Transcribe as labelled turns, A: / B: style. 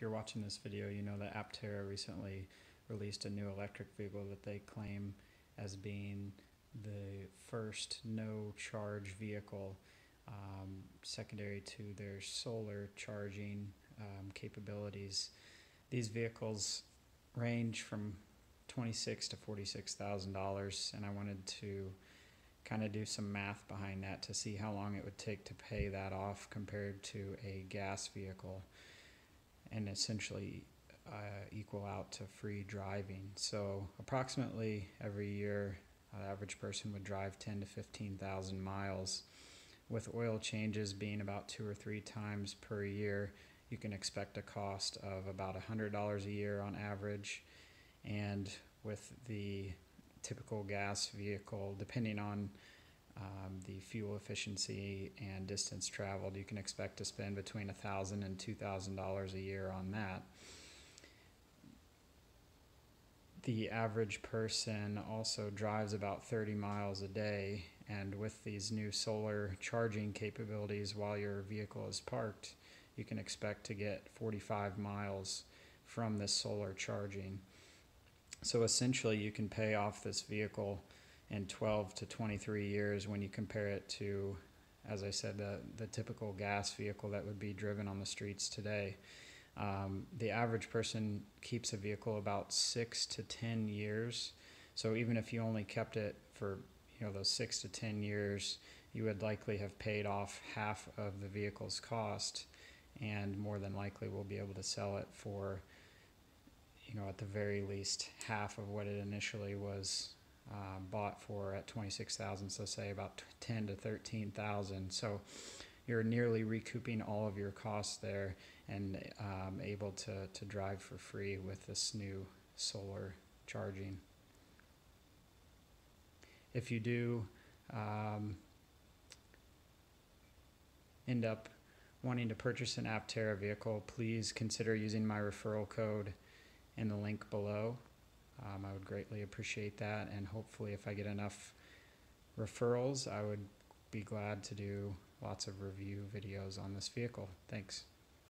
A: if you're watching this video, you know that Aptera recently released a new electric vehicle that they claim as being the first no charge vehicle um, secondary to their solar charging um, capabilities. These vehicles range from twenty-six to forty-six thousand dollars, and I wanted to kind of do some math behind that to see how long it would take to pay that off compared to a gas vehicle, and essentially uh, equal out to free driving. So approximately every year, an average person would drive ten to fifteen thousand miles. With oil changes being about two or three times per year, you can expect a cost of about $100 a year on average. And with the typical gas vehicle, depending on um, the fuel efficiency and distance traveled, you can expect to spend between $1,000 and $2,000 a year on that. The average person also drives about 30 miles a day, and with these new solar charging capabilities while your vehicle is parked, you can expect to get 45 miles from this solar charging. So essentially, you can pay off this vehicle in 12 to 23 years when you compare it to, as I said, the, the typical gas vehicle that would be driven on the streets today. Um, the average person keeps a vehicle about six to 10 years. So even if you only kept it for you know those six to 10 years, you would likely have paid off half of the vehicle's cost and more than likely will be able to sell it for you know at the very least half of what it initially was uh, bought for at 26,000 so say about 10 to 13,000 so you're nearly recouping all of your costs there and um, able to, to drive for free with this new solar charging if you do um, end up wanting to purchase an Aptera vehicle, please consider using my referral code in the link below. Um, I would greatly appreciate that, and hopefully, if I get enough referrals, I would be glad to do lots of review videos on this vehicle. Thanks.